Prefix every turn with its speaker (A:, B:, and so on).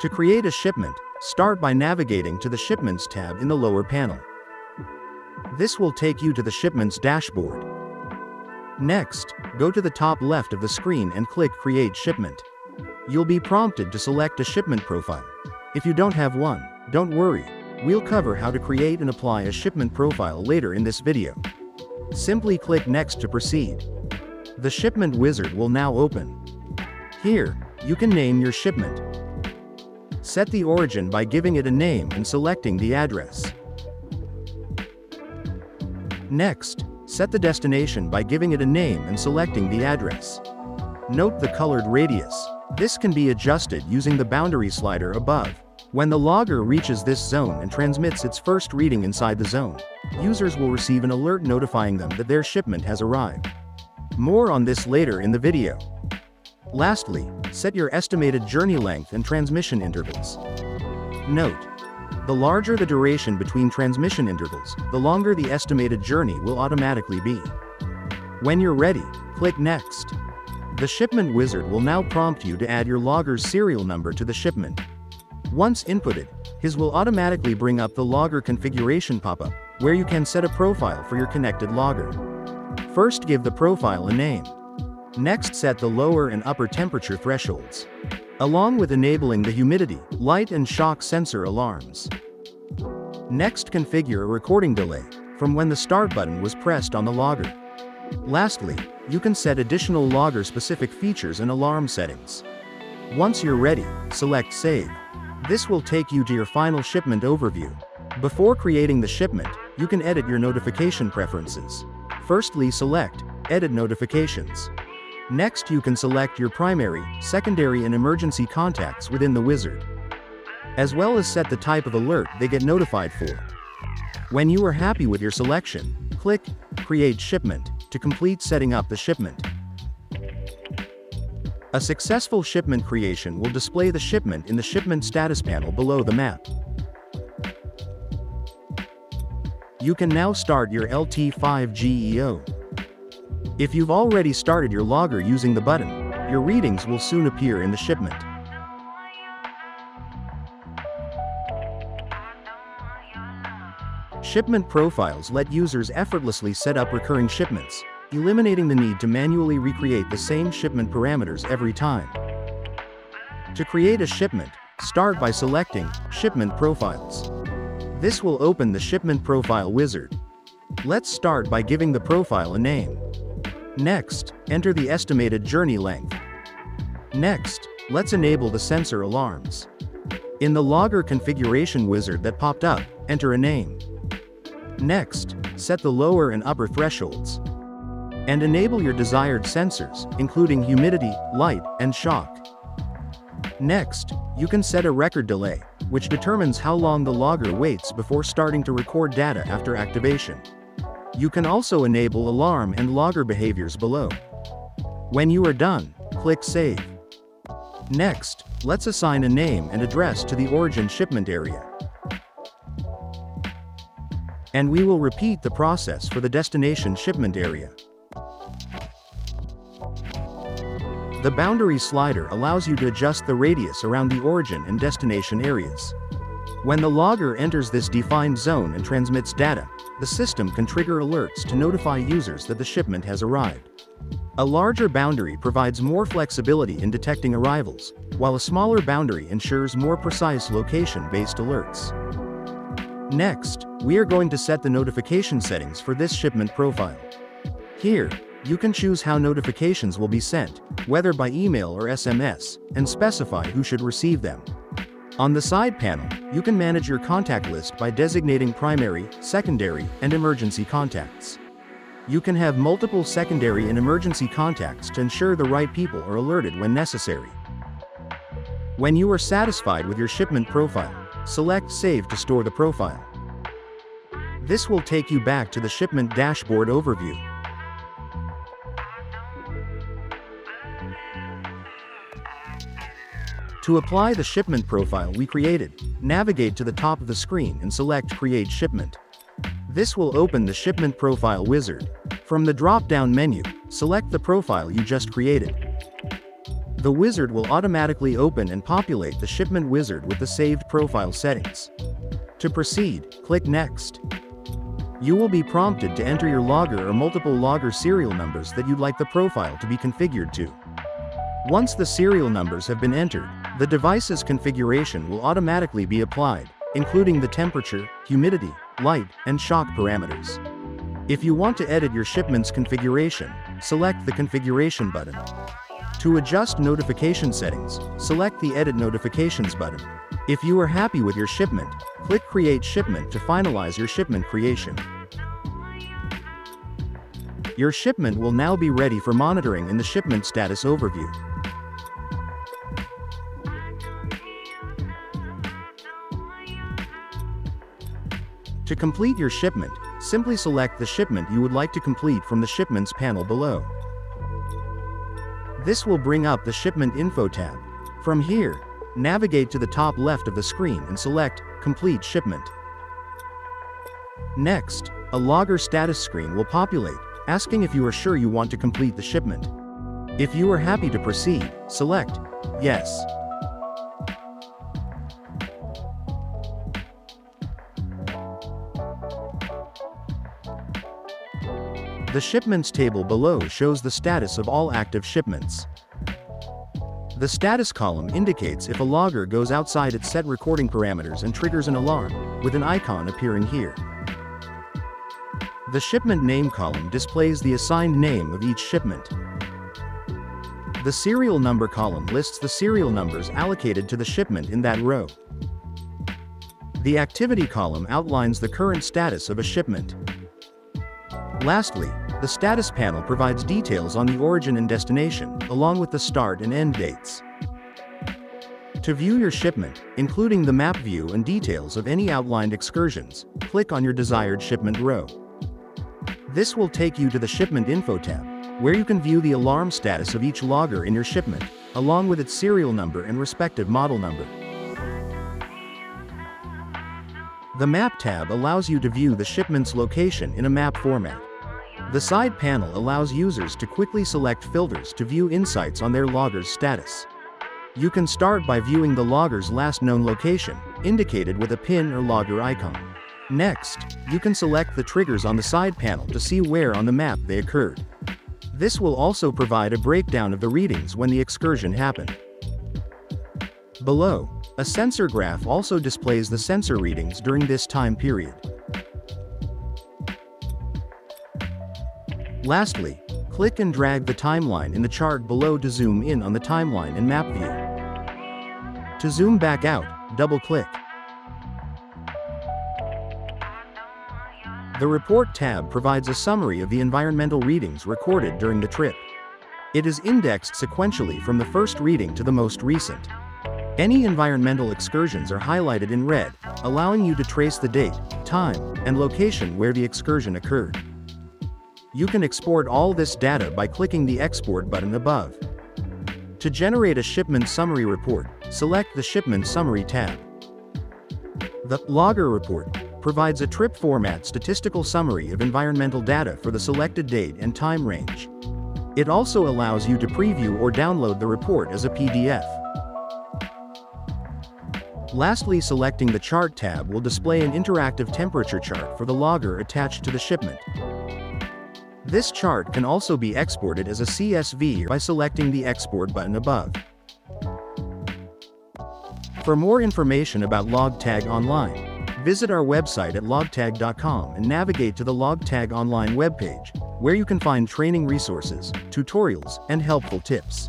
A: To create a shipment, start by navigating to the Shipments tab in the lower panel. This will take you to the Shipments dashboard. Next, go to the top left of the screen and click Create Shipment. You'll be prompted to select a shipment profile. If you don't have one, don't worry, we'll cover how to create and apply a shipment profile later in this video. Simply click Next to proceed. The Shipment Wizard will now open. Here, you can name your shipment. Set the origin by giving it a name and selecting the address. Next, set the destination by giving it a name and selecting the address. Note the colored radius. This can be adjusted using the boundary slider above. When the logger reaches this zone and transmits its first reading inside the zone, users will receive an alert notifying them that their shipment has arrived. More on this later in the video. Lastly, set your estimated journey length and transmission intervals. Note, the larger the duration between transmission intervals, the longer the estimated journey will automatically be. When you're ready, click Next. The Shipment Wizard will now prompt you to add your logger's serial number to the shipment. Once inputted, his will automatically bring up the logger configuration pop-up, where you can set a profile for your connected logger. First give the profile a name. Next set the lower and upper temperature thresholds. Along with enabling the humidity, light and shock sensor alarms. Next configure a recording delay, from when the start button was pressed on the logger. Lastly, you can set additional logger-specific features and alarm settings. Once you're ready, select Save. This will take you to your final shipment overview. Before creating the shipment, you can edit your notification preferences. Firstly select, Edit Notifications. Next you can select your primary, secondary and emergency contacts within the wizard. As well as set the type of alert they get notified for. When you are happy with your selection, click Create Shipment to complete setting up the shipment. A successful shipment creation will display the shipment in the shipment status panel below the map. You can now start your LT5GEO. If you've already started your logger using the button, your readings will soon appear in the shipment. Shipment profiles let users effortlessly set up recurring shipments, eliminating the need to manually recreate the same shipment parameters every time. To create a shipment, start by selecting Shipment Profiles. This will open the Shipment Profile wizard. Let's start by giving the profile a name. Next, enter the estimated journey length. Next, let's enable the sensor alarms. In the logger configuration wizard that popped up, enter a name. Next, set the lower and upper thresholds. And enable your desired sensors, including humidity, light, and shock. Next, you can set a record delay, which determines how long the logger waits before starting to record data after activation. You can also enable alarm and logger behaviors below. When you are done, click Save. Next, let's assign a name and address to the origin shipment area. And we will repeat the process for the destination shipment area. The boundary slider allows you to adjust the radius around the origin and destination areas. When the logger enters this defined zone and transmits data, the system can trigger alerts to notify users that the shipment has arrived. A larger boundary provides more flexibility in detecting arrivals, while a smaller boundary ensures more precise location-based alerts. Next, we are going to set the notification settings for this shipment profile. Here, you can choose how notifications will be sent, whether by email or SMS, and specify who should receive them. On the side panel, you can manage your contact list by designating primary, secondary, and emergency contacts. You can have multiple secondary and emergency contacts to ensure the right people are alerted when necessary. When you are satisfied with your shipment profile, select Save to store the profile. This will take you back to the shipment dashboard overview. To apply the shipment profile we created, navigate to the top of the screen and select Create Shipment. This will open the Shipment Profile wizard. From the drop-down menu, select the profile you just created. The wizard will automatically open and populate the shipment wizard with the saved profile settings. To proceed, click Next. You will be prompted to enter your logger or multiple logger serial numbers that you'd like the profile to be configured to. Once the serial numbers have been entered, the device's configuration will automatically be applied, including the temperature, humidity, light, and shock parameters. If you want to edit your shipment's configuration, select the Configuration button. To adjust notification settings, select the Edit Notifications button. If you are happy with your shipment, click Create Shipment to finalize your shipment creation. Your shipment will now be ready for monitoring in the Shipment Status Overview. To complete your shipment, simply select the shipment you would like to complete from the Shipments panel below. This will bring up the Shipment Info tab. From here, navigate to the top left of the screen and select Complete Shipment. Next, a logger status screen will populate, asking if you are sure you want to complete the shipment. If you are happy to proceed, select Yes. The shipments table below shows the status of all active shipments. The status column indicates if a logger goes outside its set recording parameters and triggers an alarm, with an icon appearing here. The shipment name column displays the assigned name of each shipment. The serial number column lists the serial numbers allocated to the shipment in that row. The activity column outlines the current status of a shipment. Lastly, the status panel provides details on the origin and destination, along with the start and end dates. To view your shipment, including the map view and details of any outlined excursions, click on your desired shipment row. This will take you to the Shipment Info tab, where you can view the alarm status of each logger in your shipment, along with its serial number and respective model number. The Map tab allows you to view the shipment's location in a map format. The side panel allows users to quickly select filters to view insights on their logger's status. You can start by viewing the logger's last known location, indicated with a pin or logger icon. Next, you can select the triggers on the side panel to see where on the map they occurred. This will also provide a breakdown of the readings when the excursion happened. Below, a sensor graph also displays the sensor readings during this time period. Lastly, click and drag the timeline in the chart below to zoom in on the timeline in Map View. To zoom back out, double-click. The Report tab provides a summary of the environmental readings recorded during the trip. It is indexed sequentially from the first reading to the most recent. Any environmental excursions are highlighted in red, allowing you to trace the date, time, and location where the excursion occurred. You can export all this data by clicking the Export button above. To generate a shipment summary report, select the Shipment Summary tab. The Logger Report provides a trip format statistical summary of environmental data for the selected date and time range. It also allows you to preview or download the report as a PDF. Lastly selecting the Chart tab will display an interactive temperature chart for the logger attached to the shipment. This chart can also be exported as a CSV by selecting the Export button above. For more information about LogTag Online, visit our website at logtag.com and navigate to the LogTag Online webpage, where you can find training resources, tutorials, and helpful tips.